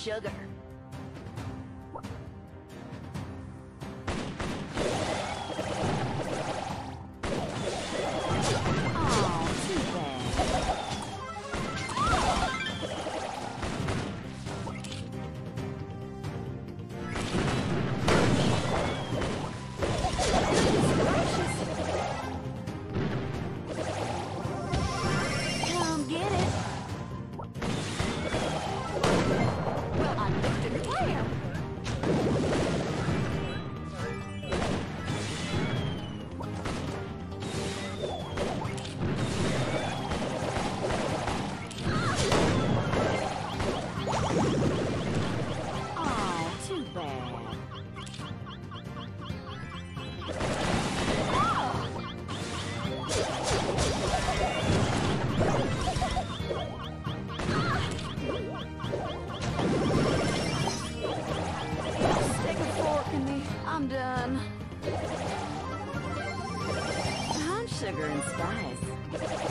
sugar. I'm done. I'm sugar and spice.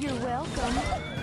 You're welcome.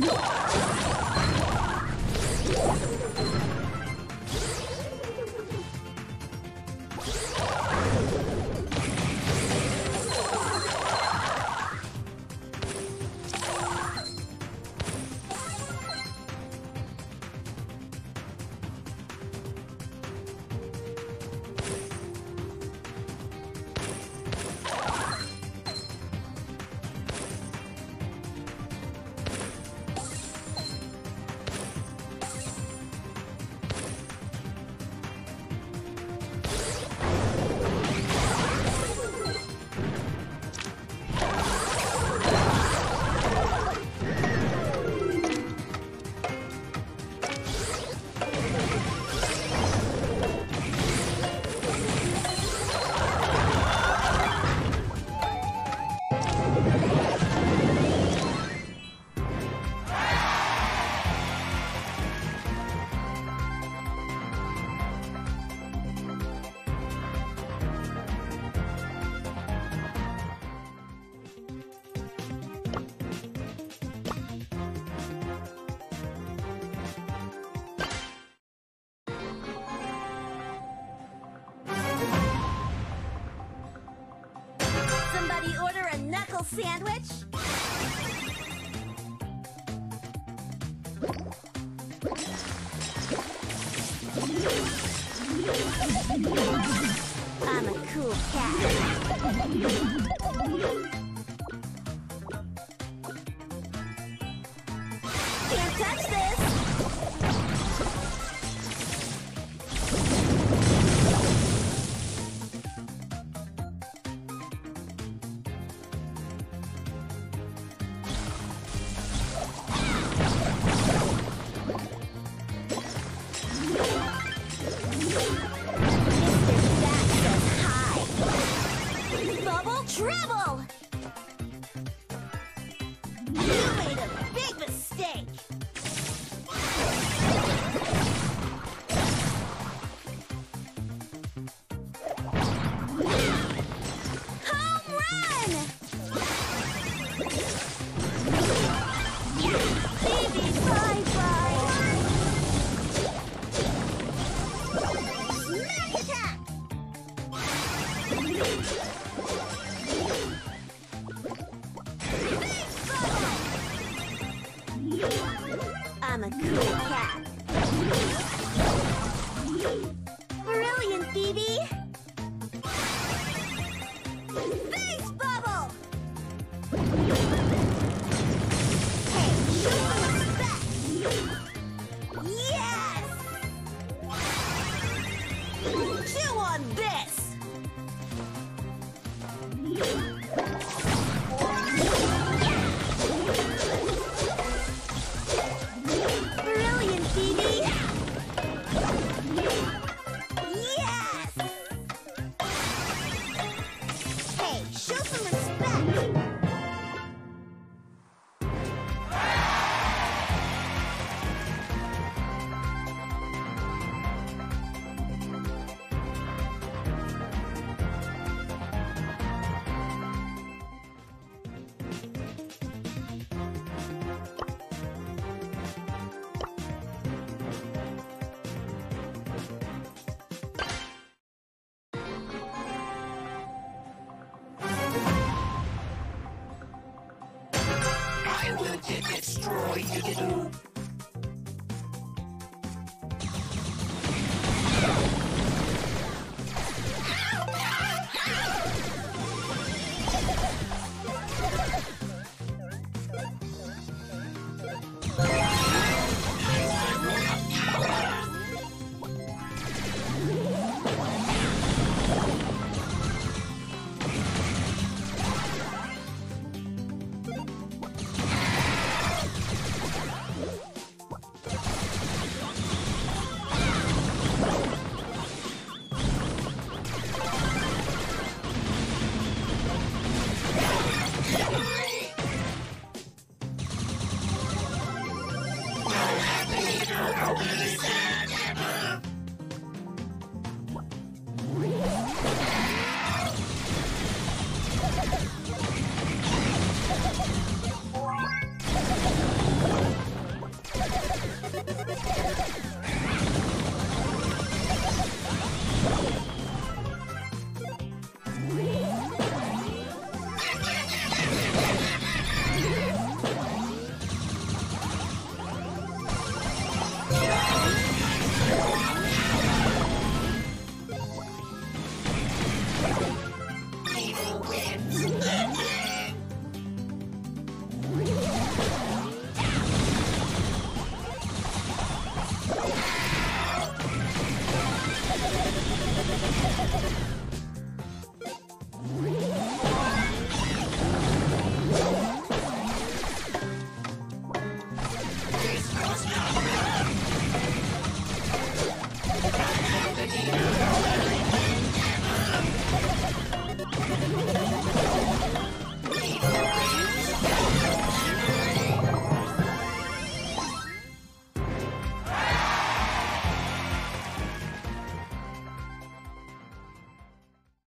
No! sandwich? I'm a cool cat.